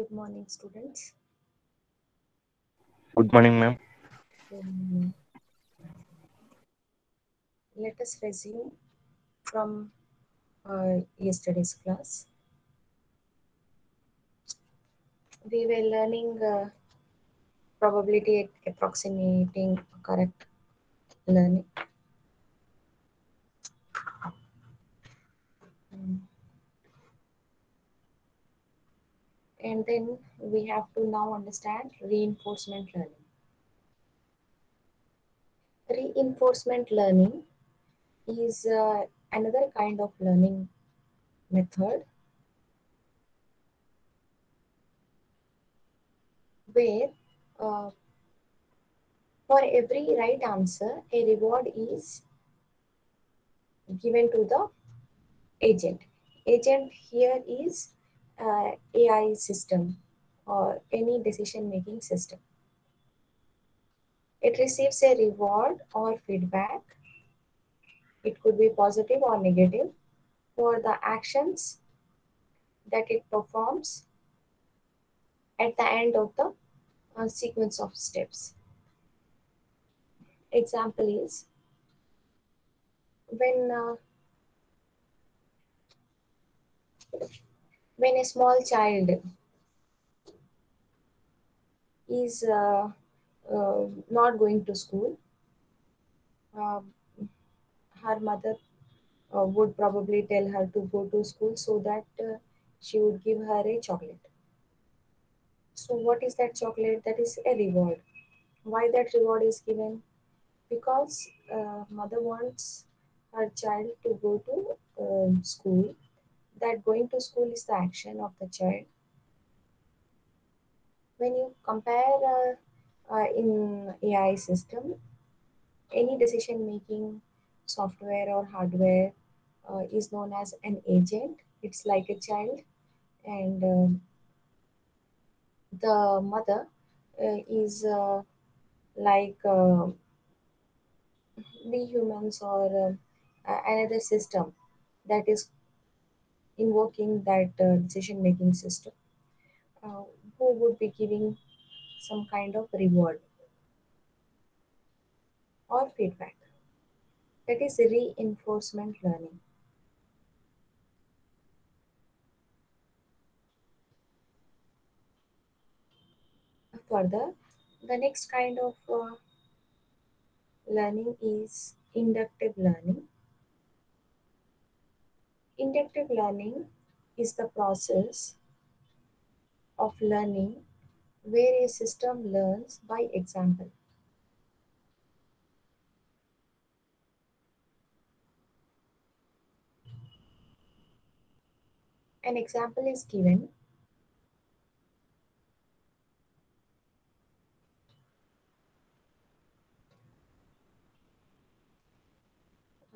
Good morning, students. Good morning, ma'am. Um, let us resume from uh, yesterday's class. We were learning uh, probability approximating correct learning. And then we have to now understand reinforcement learning. Reinforcement learning is uh, another kind of learning method where uh, for every right answer a reward is given to the agent. Agent here is uh, AI system or any decision making system. It receives a reward or feedback. It could be positive or negative for the actions that it performs at the end of the uh, sequence of steps. Example is when uh, when a small child is uh, uh, not going to school, uh, her mother uh, would probably tell her to go to school so that uh, she would give her a chocolate. So, what is that chocolate? That is a reward. Why that reward is given? Because uh, mother wants her child to go to um, school. That going to school is the action of the child. When you compare uh, uh, in AI system, any decision making software or hardware uh, is known as an agent. It's like a child, and um the mother uh, is uh, like uh, we humans or uh, another system that is invoking that uh, decision making system uh, who would be giving some kind of reward or feedback. That is reinforcement learning. Further, the next kind of uh, learning is inductive learning. Inductive learning is the process of learning where a system learns by example. An example is given.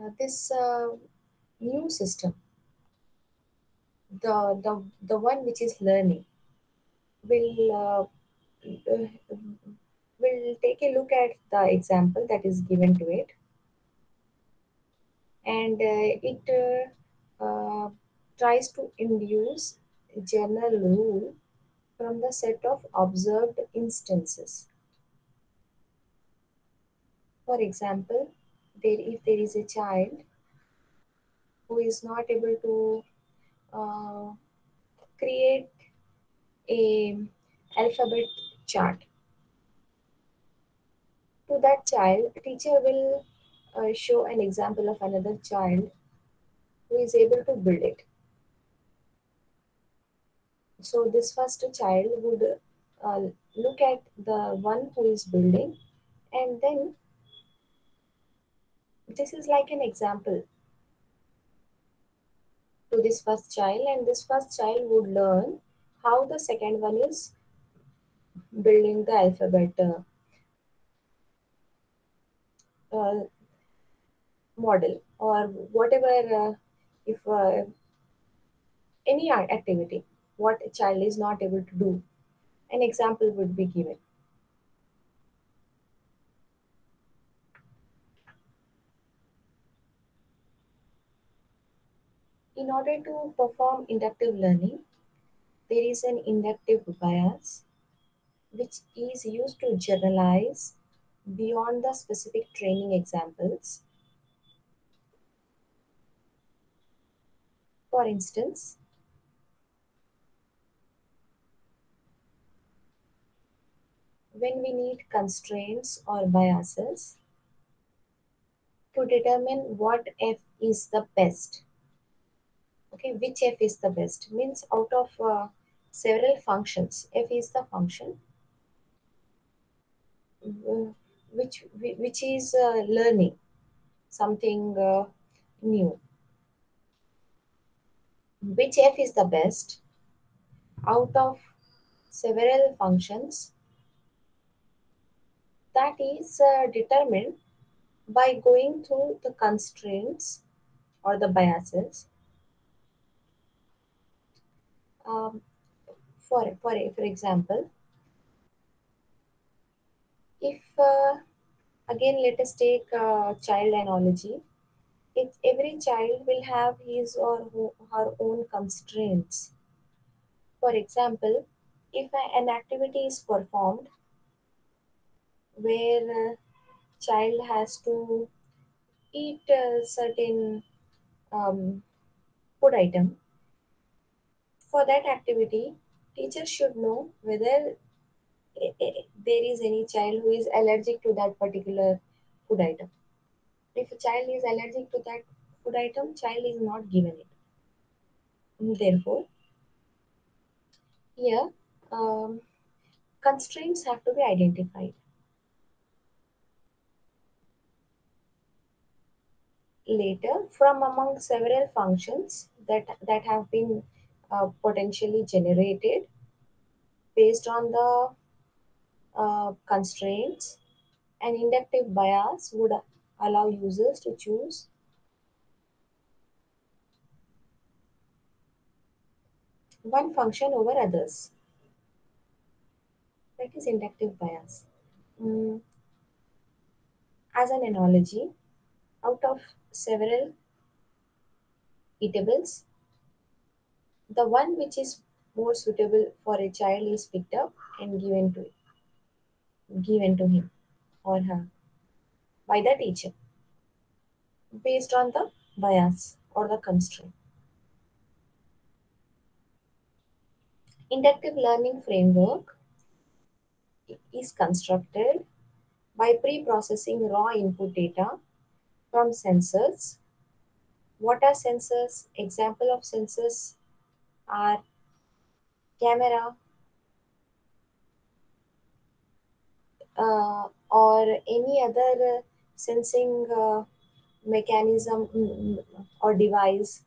Uh, this uh, new system, the, the, the one which is learning, will uh, will take a look at the example that is given to it and uh, it uh, uh, tries to induce general rule from the set of observed instances. For example, there if there is a child who is not able to uh, create a alphabet chart to that child, teacher will uh, show an example of another child who is able to build it. So this first child would uh, look at the one who is building and then this is like an example to this first child and this first child would learn how the second one is building the alphabet uh, uh, model or whatever uh, if uh, any activity what a child is not able to do. An example would be given in order to perform inductive learning There is an inductive bias which is used to generalize beyond the specific training examples. For instance, when we need constraints or biases to determine what f is the best. Okay, which f is the best? Means out of uh, several functions, f is the function. Uh, which which is uh, learning something uh, new. Which f is the best? Out of several functions that is uh, determined by going through the constraints or the biases um, for, for, for example if uh, again let us take uh, child analogy. If every child will have his or her own constraints. For example if an activity is performed where uh, child has to eat a certain um, food item for that activity teachers should know whether i- i- there is any child who is allergic to that particular food item. If a child is allergic to that food item, child is not given it. Mm, therefore, here um, constraints have to be identified. Later, from among several functions that that have been uh, potentially generated based on the uh, constraints, an inductive bias would allow users to choose one function over others. That is inductive bias. Mm, as an analogy, out of several eatables, the one which is more suitable for a child is picked up and given to given to him or her by the teacher based on the bias or the constraint. Inductive learning framework is constructed by pre-processing raw input data from sensors. What are sensors? Example of sensors are camera, uh, or any other sensing uh, mechanism mm, mm, or device,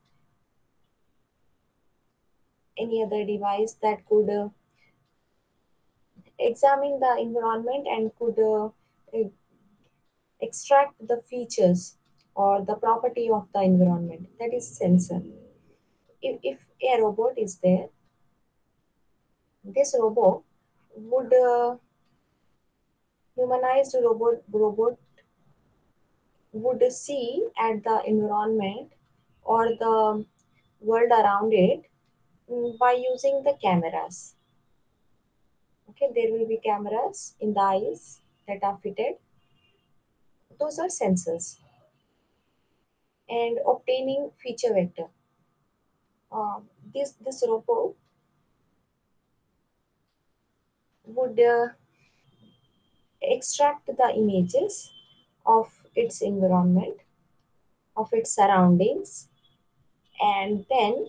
any other device that could uh, examine the environment and could uh, extract the features or the property of the environment. That is sensor. If, if a robot is there, this robot would uh, humanized robot robot would see at the environment or the world around it mm, by using the cameras. Okay, there will be cameras in the eyes that are fitted. Those are sensors. And obtaining feature vector. Um, this this robot would uh, extract the images of its environment, of its surroundings, and then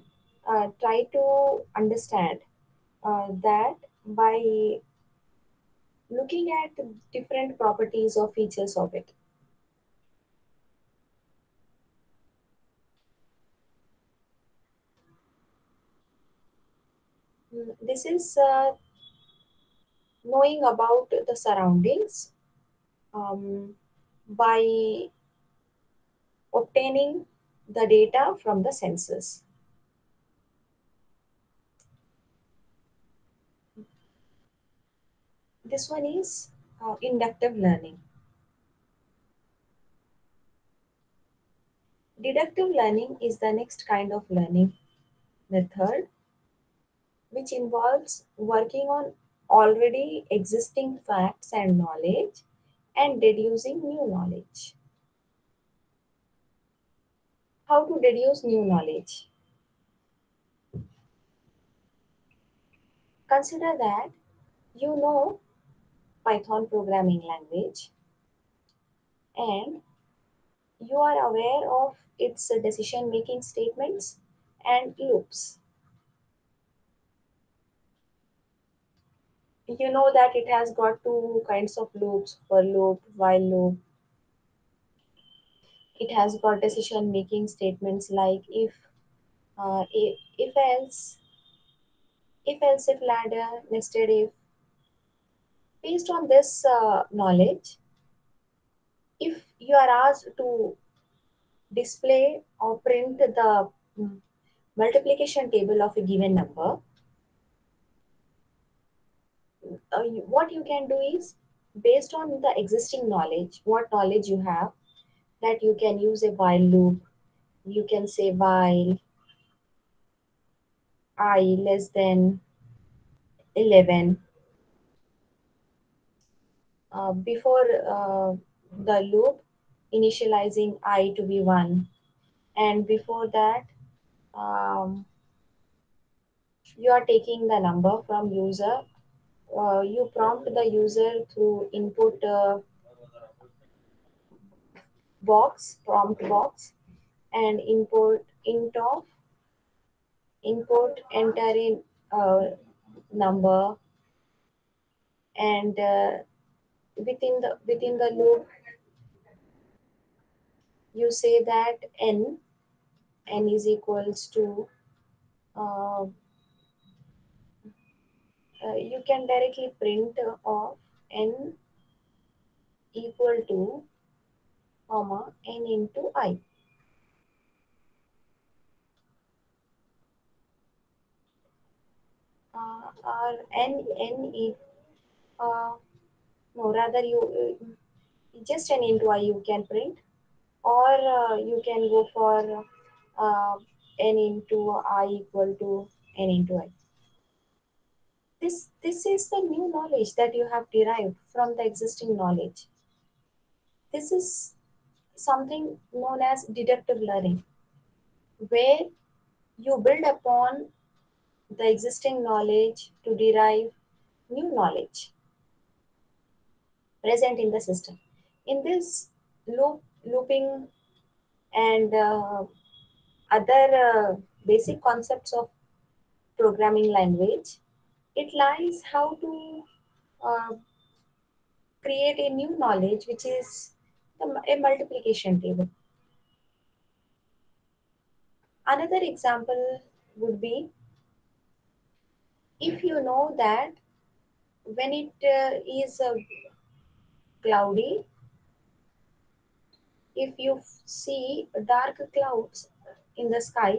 uh, try to understand uh, that by looking at different properties or features of it. This is uh, knowing about the surroundings um, by obtaining the data from the sensors. This one is uh, inductive learning. Deductive learning is the next kind of learning method which involves working on already existing facts and knowledge and deducing new knowledge. How to deduce new knowledge? Consider that you know Python programming language and you are aware of its decision making statements and loops. You know that it has got two kinds of loops for loop, while loop. It has got decision making statements like if, uh, if, if else, if else if ladder, nested if. Based on this uh, knowledge, if you are asked to display or print the mm, multiplication table of a given number, uh, what you can do is based on the existing knowledge, what knowledge you have, that you can use a while loop. You can say while i less than 11 uh, before uh, the loop initializing i to be 1 and before that um, you are taking the number from user uh, you prompt the user through input uh, box prompt box and import int of input enter in uh, number. And uh, within the within the loop you say that n n is equals to uh, uh, you can directly print of n equal to comma n into i. Uh, or n n e uh, no rather you uh, just n into i you can print. Or uh, you can go for uh, n into i equal to n into i this this is the new knowledge that you have derived from the existing knowledge. This is something known as deductive learning where you build upon the existing knowledge to derive new knowledge present in the system. In this loop looping and uh, other uh, basic concepts of programming language it lies how to uh, create a new knowledge which is a multiplication table. Another example would be if you know that when it uh, is uh, cloudy if you see dark clouds in the sky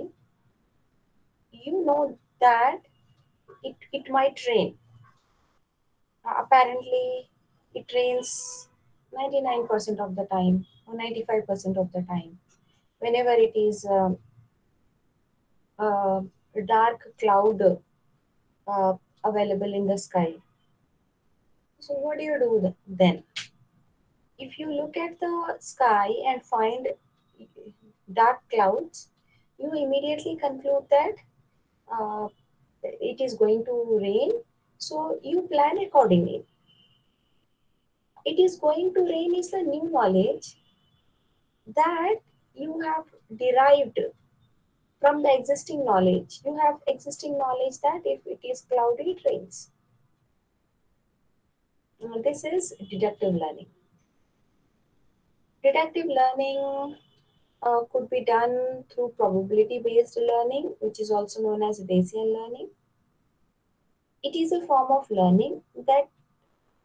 you know that it, it might rain. Uh, apparently it rains 99% of the time or 95% of the time. Whenever it is um, uh, a dark cloud uh, available in the sky. So what do you do then? If you look at the sky and find dark clouds you immediately conclude that uh, it is going to rain so you plan accordingly it is going to rain is a new knowledge that you have derived from the existing knowledge. You have existing knowledge that if it is cloudy, it rains. Uh, This is deductive learning. Deductive learning uh, could be done through probability based learning, which is also known as Bayesian learning. It is a form of learning that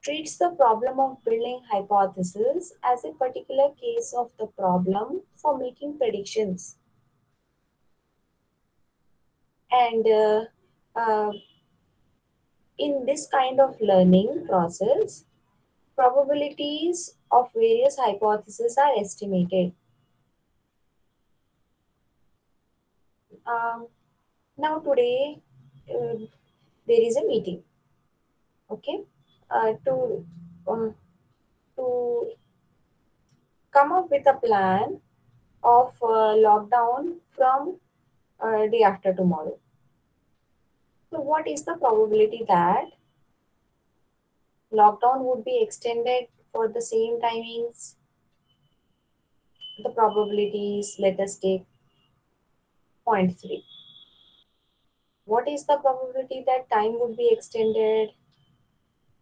treats the problem of building hypotheses as a particular case of the problem for making predictions and uh, uh, in this kind of learning process probabilities of various hypotheses are estimated um, now today uh, there is a meeting okay? Uh, to uh, to come up with a plan of uh, lockdown from uh, day after tomorrow. So what is the probability that lockdown would be extended for the same timings? The probabilities let us take 0.3 what is the probability that time would be extended?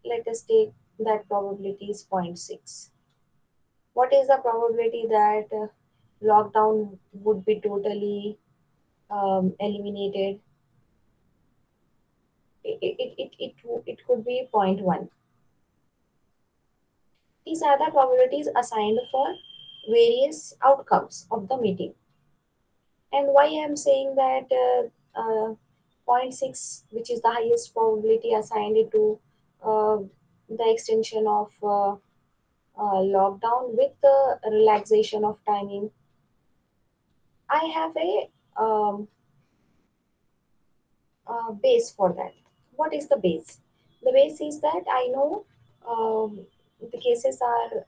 Let us take that probability is zero point 0.6 what is the probability that uh, lockdown would be totally um, eliminated? It, it, it, it, it could be 0.1 these are the probabilities assigned for various outcomes of the meeting and why i'm saying that uh, uh, 0.6 which is the highest probability assigned to uh, the extension of uh, uh, lockdown with the relaxation of timing i have a um, uh, base for that. What is the base? The base is that i know um, the cases are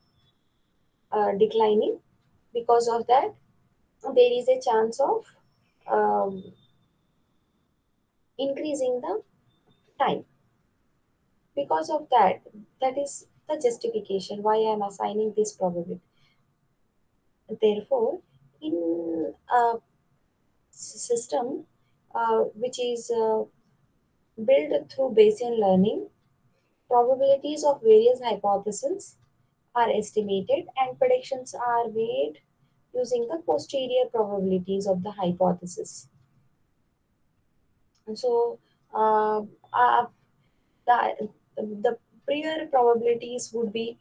declining because of that there is a chance of um, increasing the time. Because of that that is the justification why i am assigning this probability. Therefore in a system uh, which is uh, built through bayesian learning probabilities of various hypotheses are estimated and predictions are made using the posterior probabilities of the hypothesis. And so uh, uh, the, the prior probabilities would be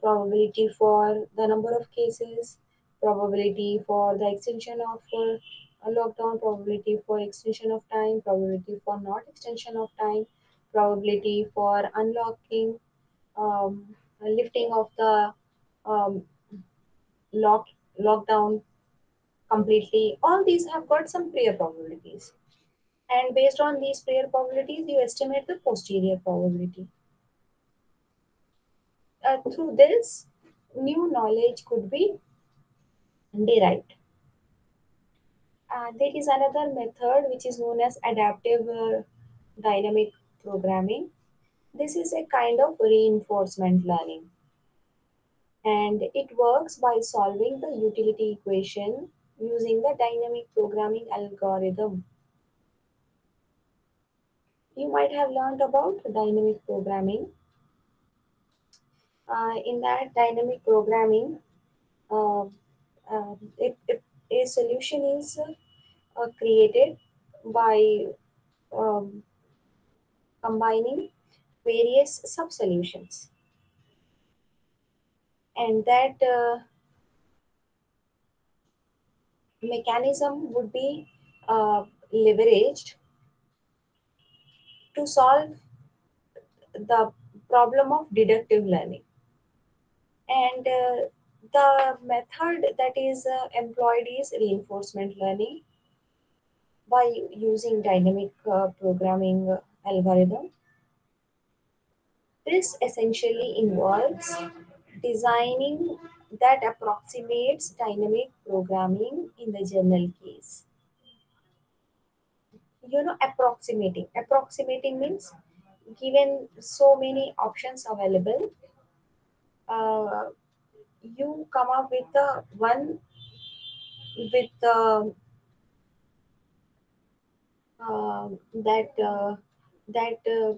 probability for the number of cases, probability for the extension of uh, a lockdown, probability for extension of time, probability for not extension of time, probability for unlocking, um, lifting of the um, lock lockdown completely. All these have got some prior probabilities. And based on these prior probabilities, you estimate the posterior probability. Uh, through this, new knowledge could be derived. Uh, there is another method which is known as adaptive uh, dynamic programming. This is a kind of reinforcement learning and it works by solving the utility equation using the dynamic programming algorithm. You might have learned about dynamic programming. Uh, in that dynamic programming, uh, uh, if, if a solution is uh, created by um, combining various sub-solutions and that uh, mechanism would be uh, leveraged to solve the problem of deductive learning. And uh, the method that is uh, employed is reinforcement learning by using dynamic uh, programming algorithm. This essentially involves designing that approximates dynamic programming in the general case. You know, approximating. Approximating means given so many options available, uh, you come up with the one with the uh, that uh, that uh,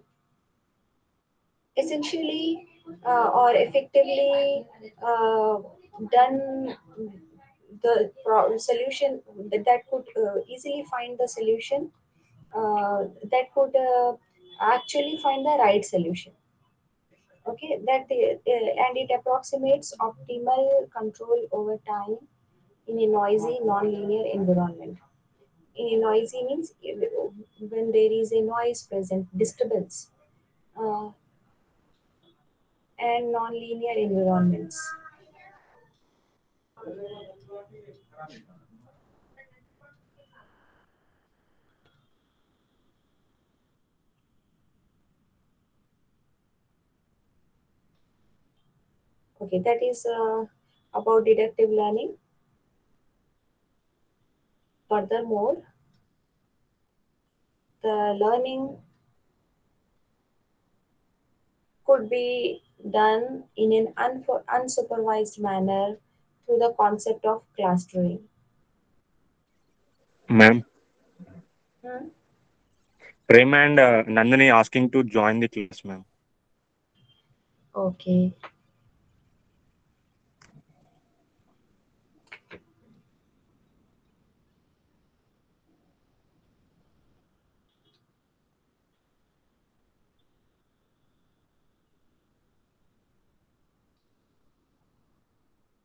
essentially uh, or effectively uh, done the solution that, could uh, easily find the solution uh, that could uh, actually find the right solution. Okay that uh, and it approximates optimal control over time in a noisy non-linear environment. In a noisy means when there is a noise present disturbance uh, and nonlinear environments. Okay, that is uh, about deductive learning. Furthermore, the learning could be done in an unsupervised manner through the concept of clustering. Ma'am, Hmm? Prem and uh, Nandini asking to join the class, ma'am. Okay.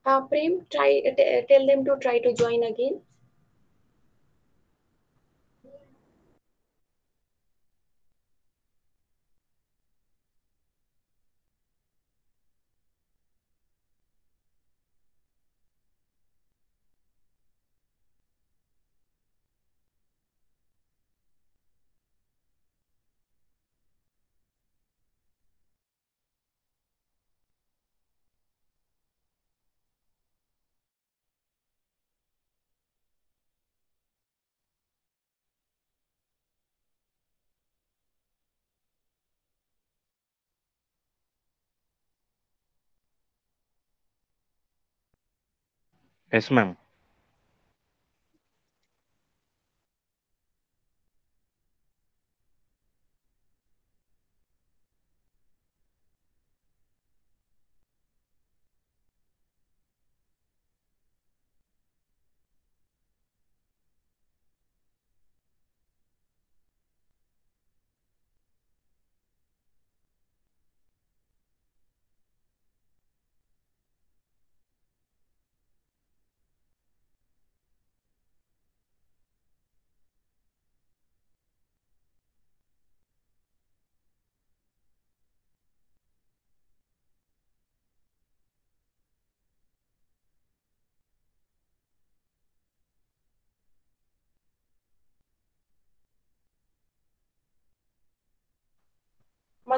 Uh, Prem, try tell them to try to join again. Yes, ma'am.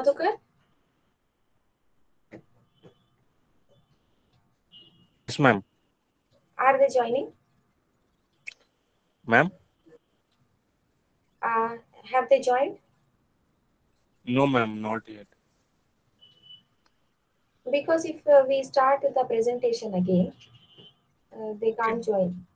Madhukar, Yes, ma'am. are they joining? Ma'am? Uh, have they joined? No, ma'am, not yet. Because if uh, we start with the presentation again, uh, they can't join.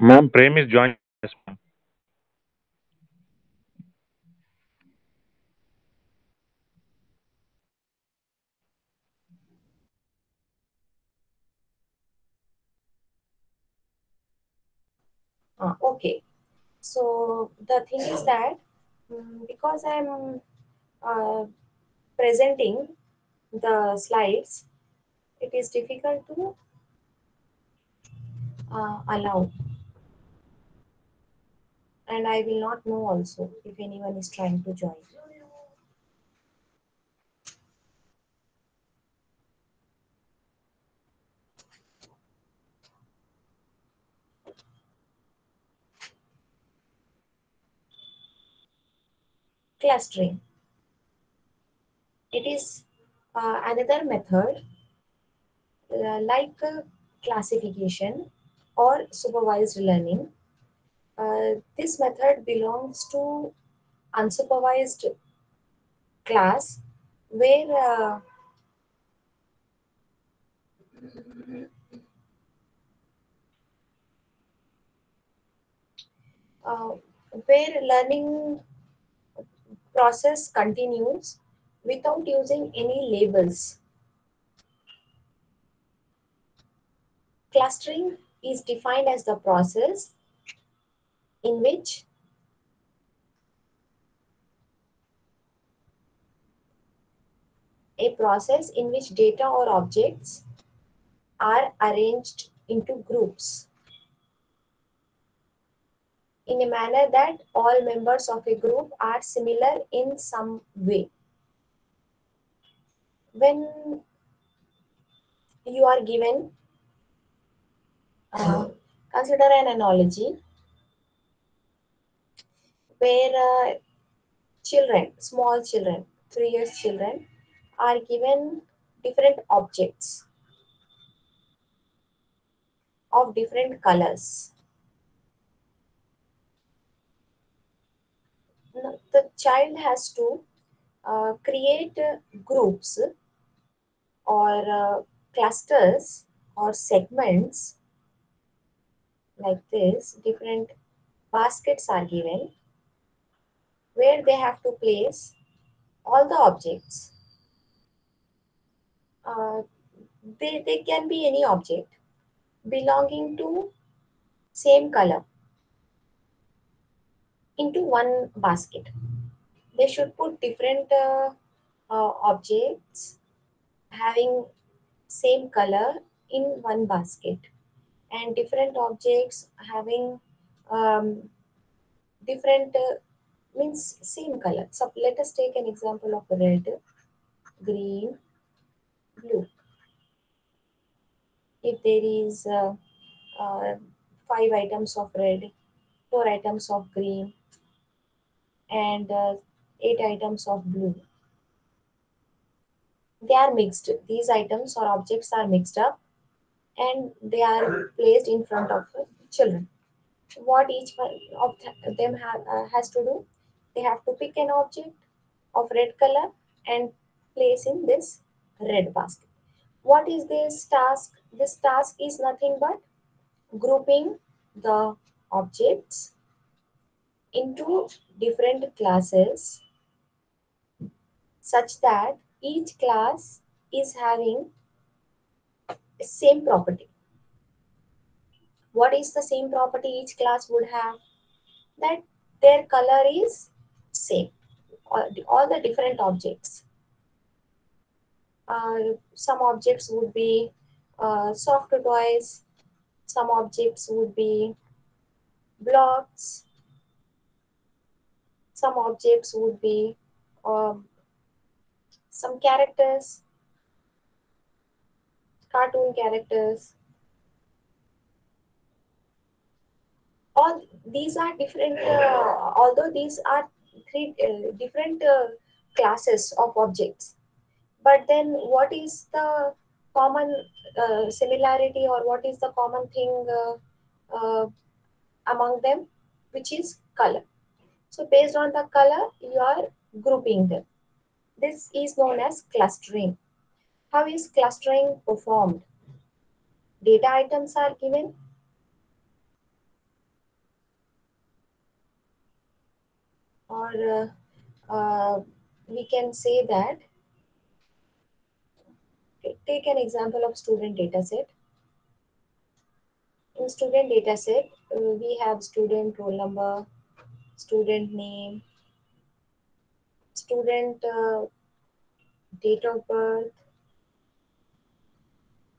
Ma'am, Prem is joining us. Uh, okay. So the thing is that mm, because I'm uh, presenting the slides, it is difficult to uh, allow, and I will not know also if anyone is trying to join. Clustering. It is uh, another method uh, like uh, classification or supervised learning. Uh, this method belongs to unsupervised class where uh, uh, where learning process continues without using any labels. Clustering is defined as the process in which a process in which data or objects are arranged into groups in a manner that all members of a group are similar in some way. When you are given, uh, consider an analogy where uh, children, small children, three years children, are given different objects of different colors. The child has to uh, create uh, groups or uh, clusters or segments like this. Different baskets are given where they have to place all the objects. Uh, they, they can be any object belonging to same color into one basket. They should put different uh, uh, objects having same color in one basket and different objects having um, different uh, means same color. So let us take an example of red, green, blue. If there is uh, uh, five items of red, four items of green, and uh, eight items of blue. They are mixed. These items or objects are mixed up and they are placed in front of children. What each one of them have, uh, has to do, they have to pick an object of red color and place in this red basket. What is this task? This task is nothing but grouping the objects into different classes such that each class is having same property. What is the same property each class would have? That their color is same. All the, all the different objects. Uh, some objects would be uh, soft toys. Some objects would be blocks. Some objects would be um, some characters, cartoon characters. All these are different, uh, although these are three uh, different uh, classes of objects. But then, what is the common uh, similarity or what is the common thing among them, which is color? So, based on the color, you are grouping them. This is known as clustering. How is clustering performed? Data items are given. Or uh, uh, we can say that take an example of student dataset in student dataset uh, we have student roll number student name student uh, date of birth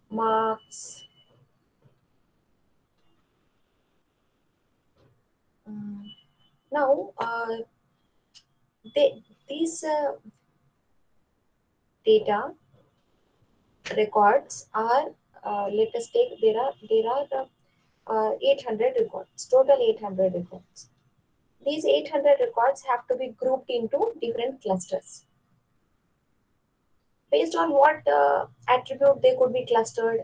marks um, now uh, they, these uh, data records are uh, let us take there are there are uh, 800 records total 800 records. These 800 records have to be grouped into different clusters. Based on what uh, attribute they could be clustered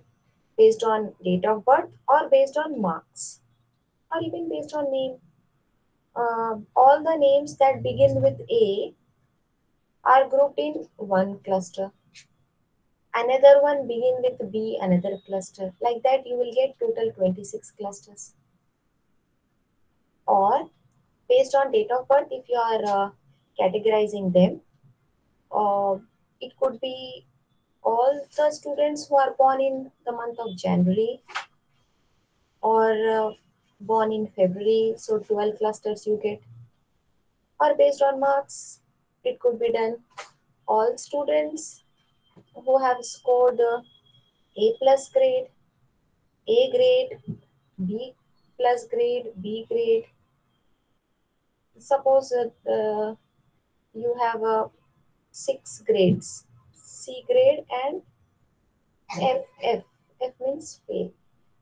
based on date of birth or based on marks or even based on name uh, all the names that begin with a are grouped in one cluster another one begin with B, another cluster. Like that, you will get total 26 clusters. Or based on date of birth, if you are uh, categorizing them, uh, it could be all the students who are born in the month of January or uh, born in February, so 12 clusters you get. Or based on marks, it could be done all students who have scored A plus grade, A grade, B plus grade, B grade. Suppose uh, you have uh, six grades, C grade and F. F, F means fail.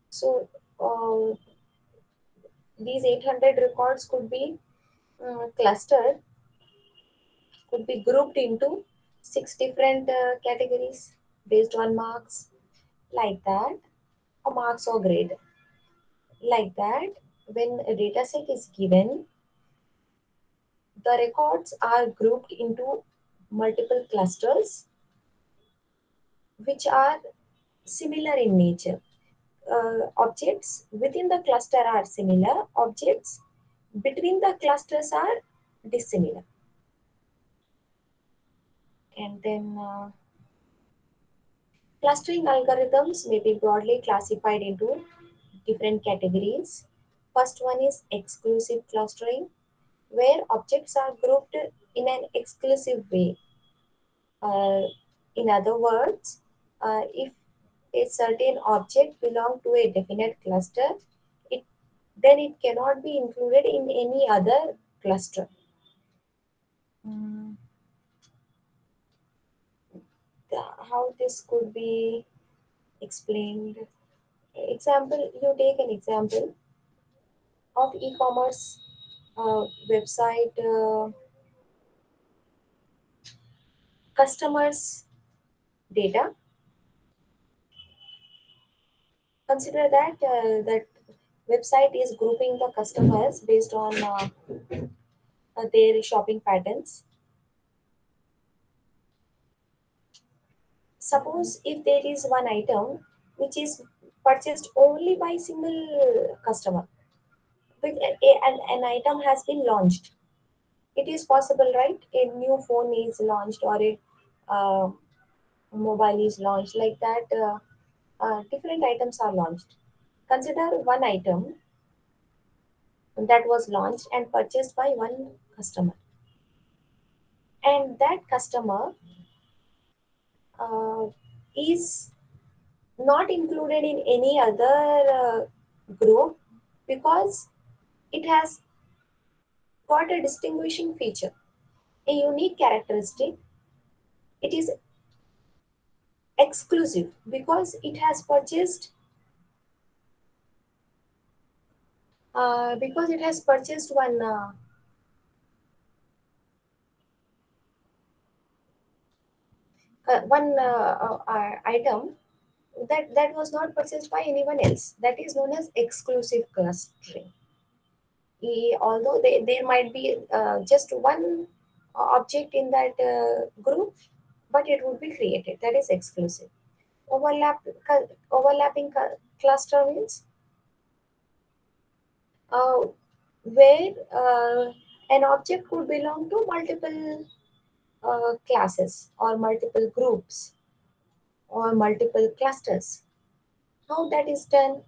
So uh, these 800 records could be uh, clustered, could be grouped into six different uh, categories based on marks, like that, or marks or grade. Like that, when a data set is given, the records are grouped into multiple clusters which are similar in nature. Uh, objects within the cluster are similar, objects between the clusters are dissimilar. And then uh, clustering algorithms may be broadly classified into different categories. First one is exclusive clustering, where objects are grouped in an exclusive way. Uh, in other words, uh, if a certain object belong to a definite cluster, it then it cannot be included in any other cluster. Mm. The, how this could be explained? Example, you take an example of e-commerce uh, website uh, customers data consider that uh, that website is grouping the customers based on uh, uh, their shopping patterns. Suppose if there is one item which is purchased only by single customer a, an, an item has been launched. It is possible right? A new phone is launched or a uh, mobile is launched like that uh, different items are launched. Consider one item that was launched and purchased by one customer. And that customer uh, is not included in any other uh, group because it has got a distinguishing feature a unique characteristic. It is exclusive because it has purchased uh, because it has purchased one uh, uh, one uh, uh, item that that was not purchased by anyone else. That is known as exclusive clustering. E, although they, there might be uh, just one object in that uh, group but it would be created that is exclusive overlap overlapping cluster means uh, where uh, An object could belong to multiple uh, classes or multiple groups or multiple clusters. How that is done?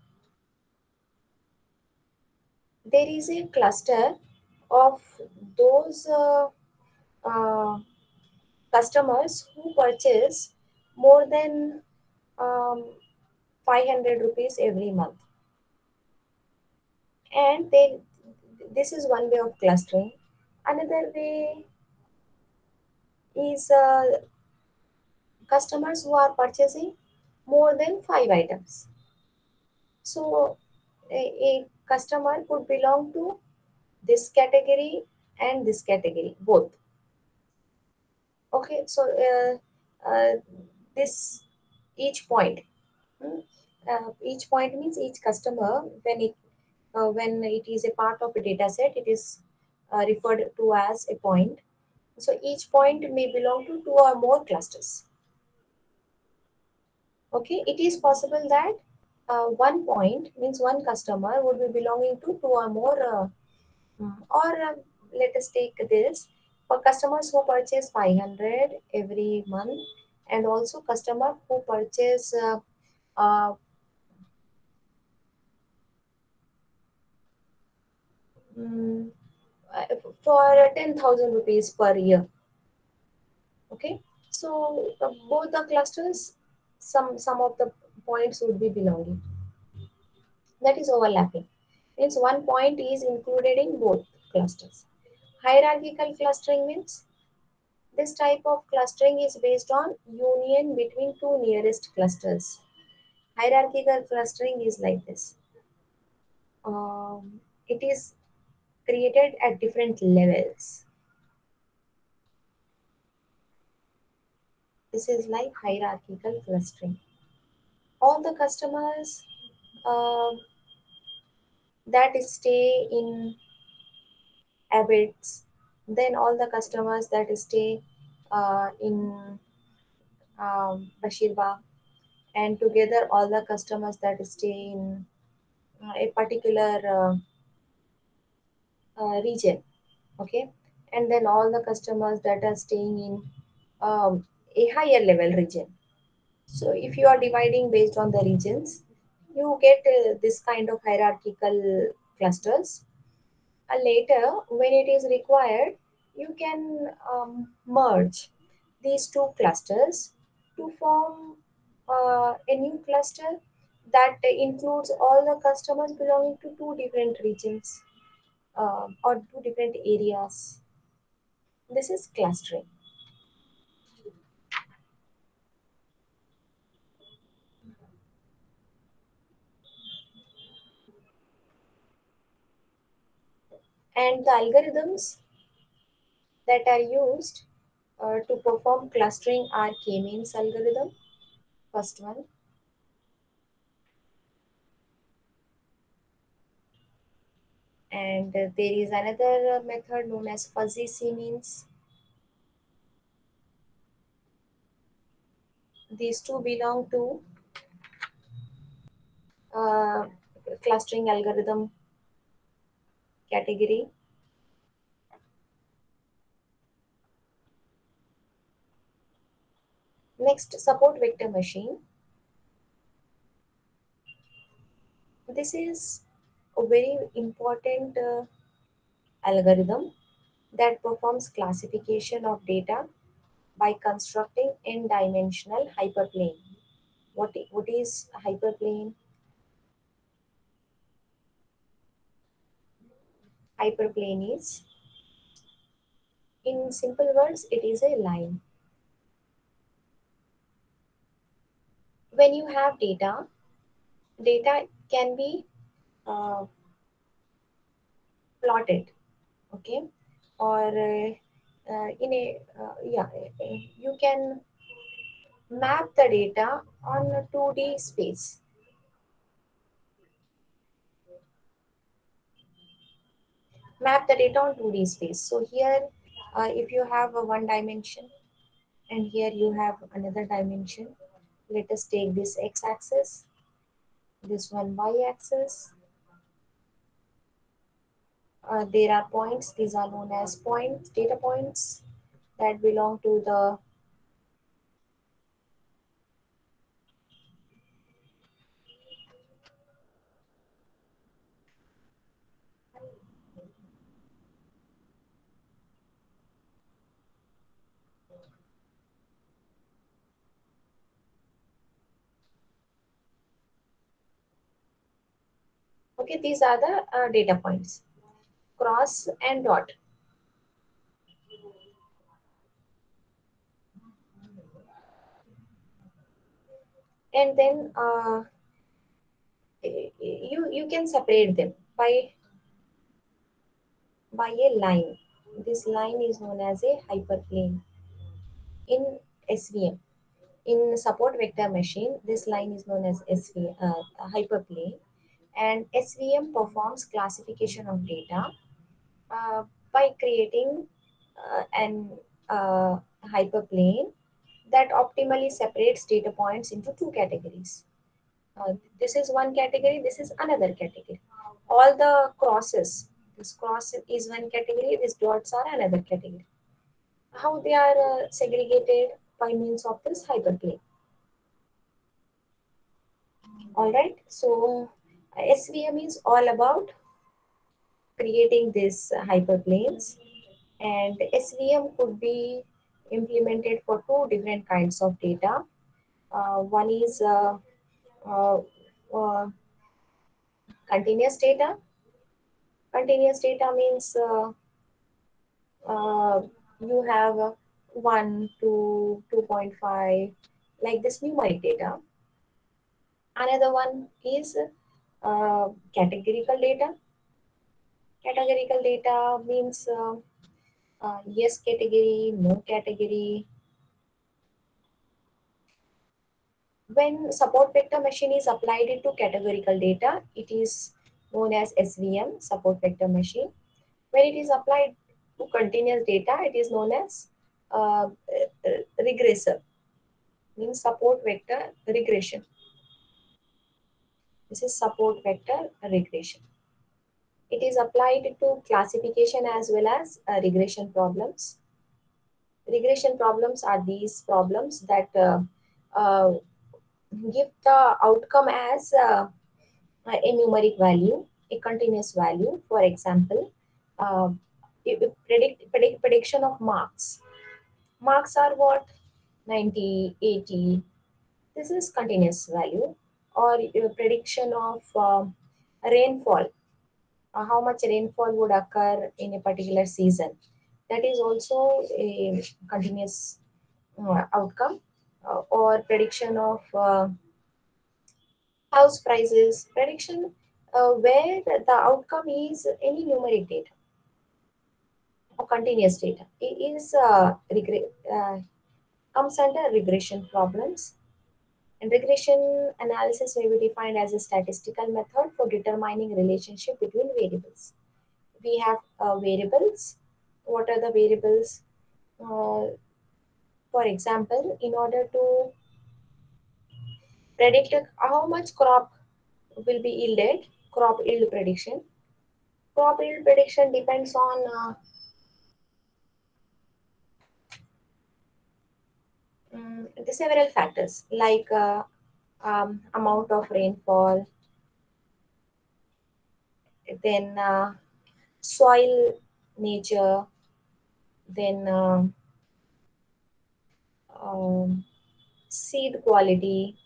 There is a cluster of those uh, uh, customers who purchase more than um, 500 rupees every month. And they this is one way of clustering. Another way is uh, customers who are purchasing more than five items. So a, a customer could belong to this category and this category both okay so uh, uh, this each point hmm, uh, each point means each customer when it uh, when it is a part of a data set it is uh, referred to as a point. So each point may belong to two or more clusters. Okay it is possible that uh, one point means one customer would be belonging to two or more uh, mm, or uh, let us take this for customers who purchase 500 every month and also customer who purchase uh, uh, mm, uh, for 10,000 rupees per year. Okay? So both the clusters some some of the points would be belonging. That is overlapping. Means one point is included in both clusters hierarchical clustering means this type of clustering is based on union between two nearest clusters. Hierarchical clustering is like this. Um, it is created at different levels. This is like hierarchical clustering. All the customers uh, that stay in Abids, then all the customers that stay uh, in um, Bashir Bagh, and together all the customers that stay in uh, a particular uh, uh, region, okay, and then all the customers that are staying in um, a higher level region. So if you are dividing based on the regions, you get uh, this kind of hierarchical clusters later, when it is required, you can um, merge these two clusters to form uh, a new cluster that includes all the customers belonging to two different regions uh, or two different areas. This is clustering. And the algorithms that are used uh, to perform clustering are k-means algorithm, first one, and uh, there is another uh, method known as fuzzy c-means. These two belong to uh, clustering algorithm category? Next support vector machine. This is a very important uh, algorithm that performs classification of data by constructing n-dimensional hyperplane. What, what is hyperplane hyperplane is in simple words it is a line. When you have data data can be uh, plotted okay? Or uh, uh, in a uh, yeah uh, you can map the data on a 2d space map the data on 2d space so here uh, if you have a one dimension and here you have another dimension let us take this x-axis this one y-axis uh, there are points. These are known as points, data points that belong to the okay these are the uh, data points. Cross and dot. And then uh, you you can separate them by by a line. This line is known as a hyperplane in svm in support vector machine this line is known as svm uh, hyperplane and svm performs classification of data uh, by creating uh, an uh, hyperplane that optimally separates data points into two categories uh, this is one category, this is another category. All the crosses, this cross is one category, these dots are another category. How they are uh, segregated by means of this hyperplane. All right, so SVM is all about creating these hyperplanes and SVM could be implemented for two different kinds of data. Uh, one is uh, uh, uh, continuous data. Continuous data means uh, uh, you have 1, 2, 2.5, like this numeric data. Another one is uh, categorical data. Categorical data means uh, uh, yes category, no category. When support vector machine is applied into categorical data, it is known as SVM, support vector machine. When it is applied to continuous data, it is known as uh, regressor, means support vector regression. This is support vector regression. It is applied to classification as well as uh, regression problems. Regression problems are these problems that uh, uh, give the outcome as uh, a numeric value, a continuous value. For example, uh, predict, predict prediction of marks. Marks are what? 90, 80. This is continuous value. Or prediction of uh, rainfall. Uh, how much rainfall would occur in a particular season. That is also a continuous uh, outcome. Uh, or prediction of house prices, prediction uh, where the outcome is any numeric data or continuous data. It is uh, uh, comes under regression problems. And regression analysis may be defined as a statistical method for determining relationship between variables. We have uh, variables. What are the variables? Uh, for example, in order to predict how much crop will be yielded, crop yield prediction. Crop yield prediction depends on uh, um, the several factors like uh, um, amount of rainfall, then uh, soil nature, then uh, um, seed quality.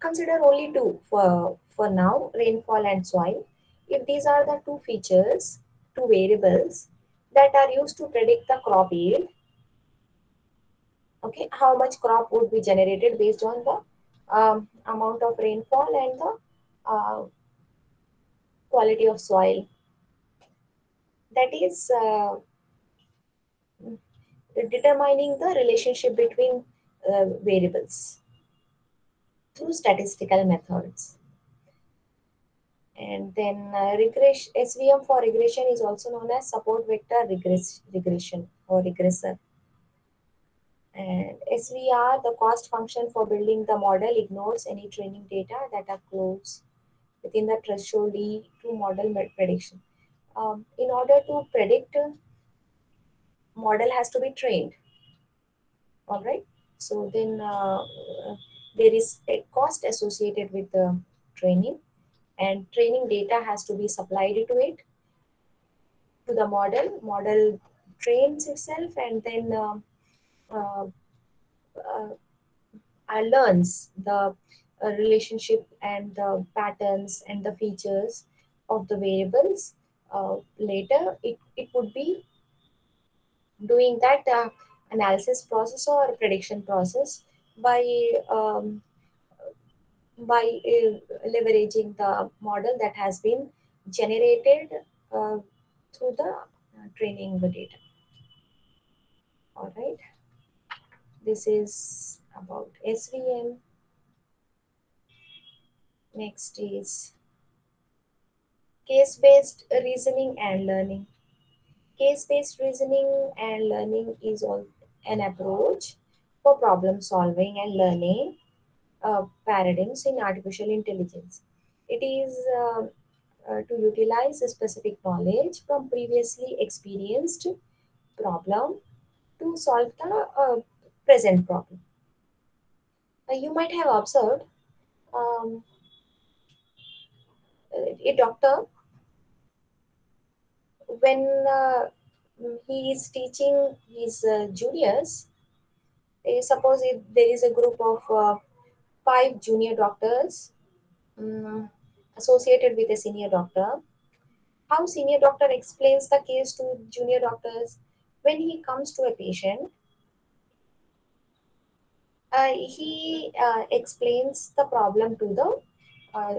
Consider only two for, for now, rainfall and soil. If these are the two features, two variables that are used to predict the crop yield, okay, how much crop would be generated based on the um, amount of rainfall and the uh, quality of soil. That is uh, determining the relationship between uh, variables through statistical methods. And then uh, regression, SVM for regression is also known as support vector regress, regression or regressor. And SVR, the cost function for building the model, ignores any training data that are close within the threshold E to model prediction. Um, in order to predict, model has to be trained. All right. So then uh, there is a cost associated with the training and training data has to be supplied to it to the model model trains itself and then uh, uh, uh, learns the uh, relationship and the patterns and the features of the variables uh, later it, it would be doing that uh, analysis process or prediction process by um, by leveraging the model that has been generated uh, through the training the data. All right. This is about SVM. Next is case-based reasoning and learning. Case-based reasoning and learning is an approach for problem solving and learning uh, paradigms in artificial intelligence. It is uh, uh, to utilize specific knowledge from previously experienced problem to solve the uh, present problem. Uh, you might have observed um, a doctor when uh, he is teaching his uh, juniors, suppose if there is a group of uh, five junior doctors um, associated with a senior doctor, how senior doctor explains the case to junior doctors when he comes to a patient uh, he uh, explains the problem to the uh,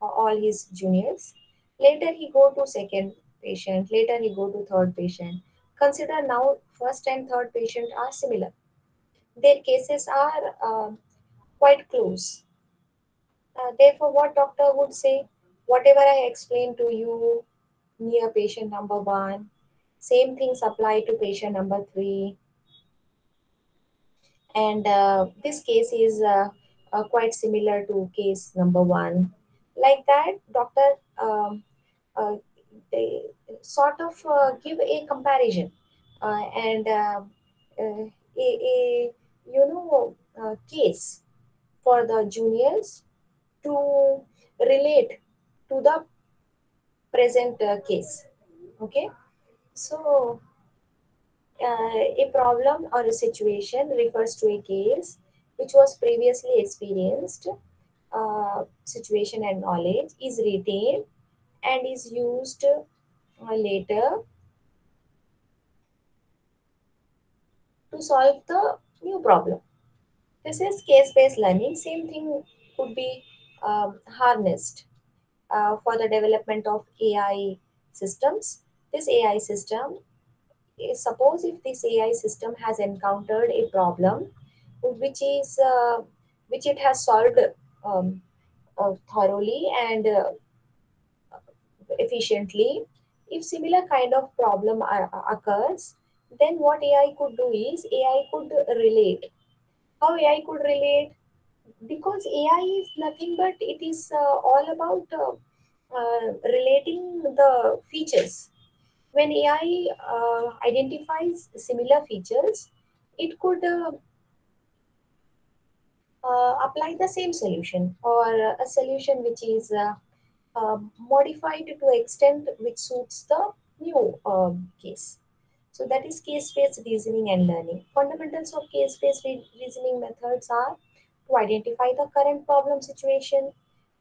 all his juniors. Later he go to second patient. Later he go to third patient. Consider now first and third patient are similar. Their cases are uh, quite close. Uh, therefore what doctor would say? Whatever i explained to you near patient number one same things apply to patient number three and uh, this case is uh, uh, quite similar to case number one. Like that doctor um, uh, sort of uh, give a comparison. Uh, and a, a, you know case for the juniors to relate to the present case. Okay? So uh, a problem or a situation refers to a case which was previously experienced uh, situation and knowledge is retained and is used uh, later to solve the new problem. This is case-based learning. Same thing could be um, harnessed uh, for the development of AI systems. This AI system suppose if this AI system has encountered a problem which is uh, which it has solved um, uh, thoroughly and uh, efficiently, if similar kind of problem occurs, then what AI could do is AI could relate. How AI could relate? Because AI is nothing but it is uh, all about uh, uh, relating the features when AI uh, identifies similar features, it could uh, uh, apply the same solution or a solution which is uh, uh, modified to extent which suits the new um, case. So that is case-based reasoning and learning. Fundamentals of case-based re reasoning methods are to identify the current problem situation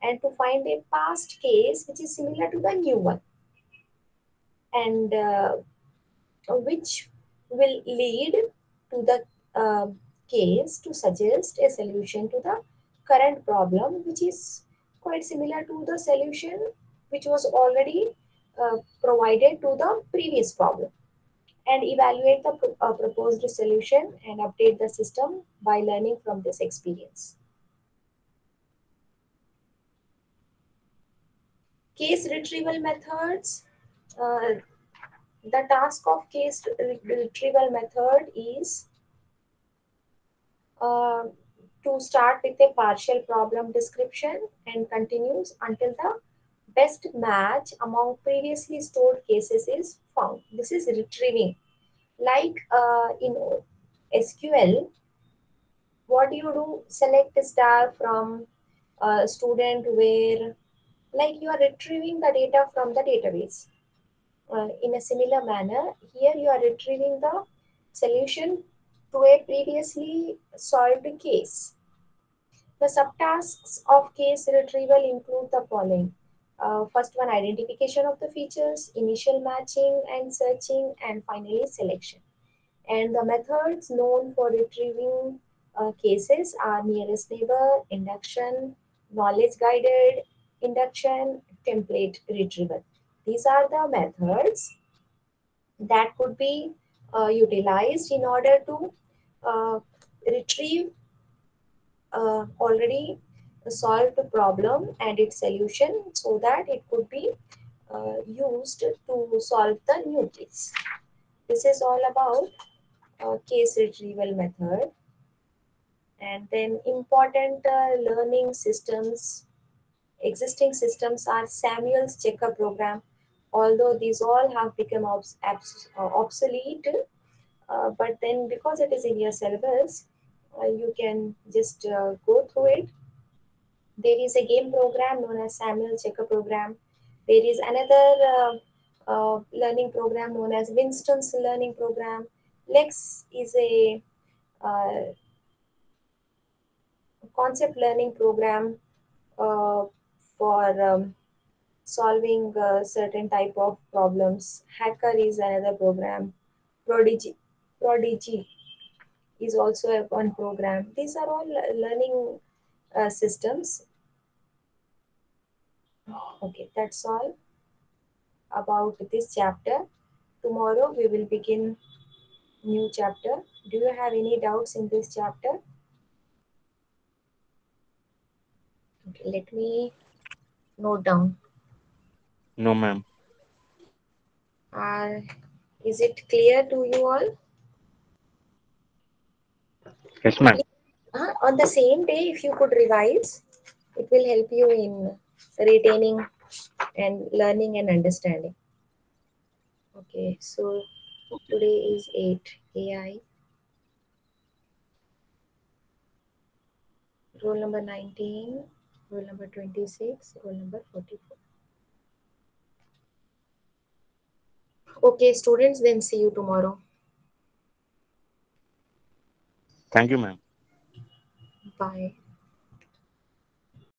and to find a past case which is similar to the new one and uh, which will lead to the uh, case to suggest a solution to the current problem which is quite similar to the solution which was already uh, provided to the previous problem and evaluate the uh, proposed solution and update the system by learning from this experience. Case retrieval methods uh, the task of case retrieval method is uh, to start with a partial problem description and continues until the best match among previously stored cases is found. This is retrieving. Like uh, in SQL, what do you do? Select a star from a student where like you are retrieving the data from the database. Uh, in a similar manner, here you are retrieving the solution to a previously solved case. The subtasks of case retrieval include the following. Uh, first one, identification of the features, initial matching and searching, and finally selection. And the methods known for retrieving uh, cases are nearest neighbor, induction, knowledge guided, induction, template retrieval. These are the methods that could be uh, utilized in order to uh, retrieve uh, already solved problem and its solution so that it could be uh, used to solve the new case. This is all about uh, case retrieval method. And then important uh, learning systems, existing systems are Samuel's checker program. Although these all have become obs uh, obsolete, uh, but then because it is in your syllabus, uh, you can just uh, go through it. There is a game program known as Samuel Checker program. There is another uh, learning program known as Winston's learning program. Lex is a concept learning program uh, for um, solving uh, certain type of problems. Hacker is another program. Prodigy, Prodigy is also a one program. These are all learning uh, systems. Okay, that's all about this chapter. Tomorrow we will begin new chapter. Do you have any doubts in this chapter? Okay, let me note down. No, ma'am. Uh, is it clear to you all? Yes, ma'am. Uh, on the same day, if you could revise, it will help you in retaining and learning and understanding. Okay, so today is 8 AI. Roll number 19, roll number 26, roll number 44. Okay, students, then see you tomorrow. Thank you, ma'am. Bye.